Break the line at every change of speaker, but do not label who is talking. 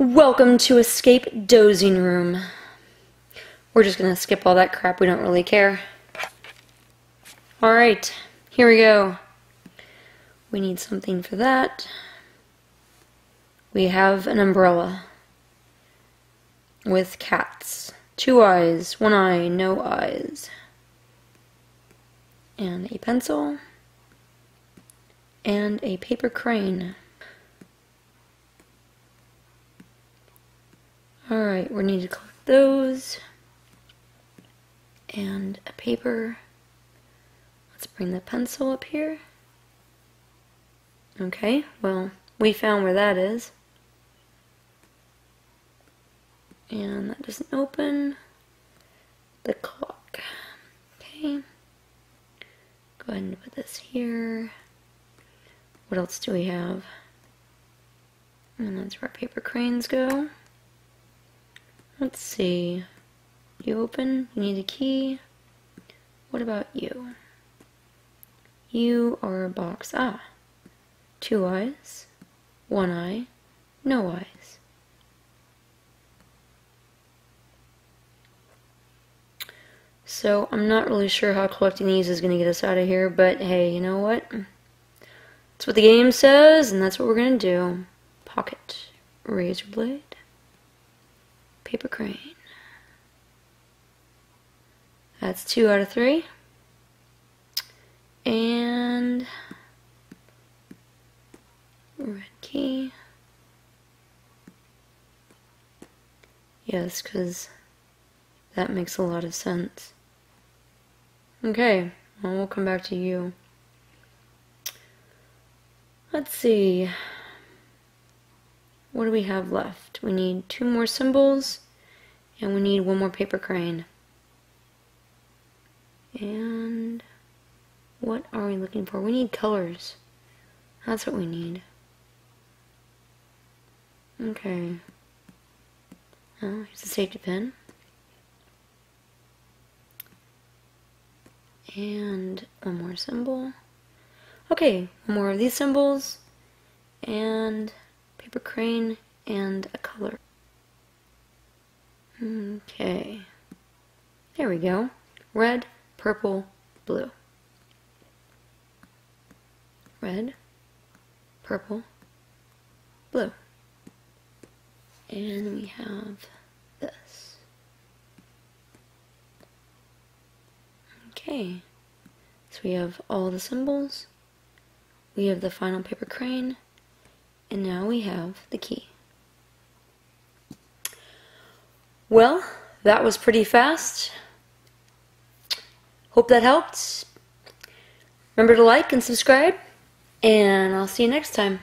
Welcome to Escape Dozing Room. We're just gonna skip all that crap, we don't really care. Alright, here we go. We need something for that. We have an umbrella with cats. Two eyes, one eye, no eyes. And a pencil. And a paper crane. Alright, we need to collect those. And a paper. Let's bring the pencil up here. Okay, well, we found where that is. And that doesn't open. The clock. Okay. Go ahead and put this here. What else do we have? And that's where paper cranes go. Let's see. You open, you need a key. What about you? You are a box. Ah. Two eyes. One eye. No eyes. So I'm not really sure how collecting these is going to get us out of here, but hey, you know what? That's what the game says, and that's what we're going to do. Pocket. Razor blade paper crane. That's two out of three. And red key. Yes, because that makes a lot of sense. Okay, well, we'll come back to you. Let's see. What do we have left? We need two more symbols and we need one more paper crane. And what are we looking for? We need colors. That's what we need. Okay. Oh, here's the safety pin. And one more symbol. Okay, more of these symbols. And paper crane, and a color. Okay. There we go. Red, purple, blue. Red, purple, blue. And we have this. Okay. So we have all the symbols. We have the final paper crane. And now we have the key. Well, that was pretty fast. Hope that helped. Remember to like and subscribe, and I'll see you next time.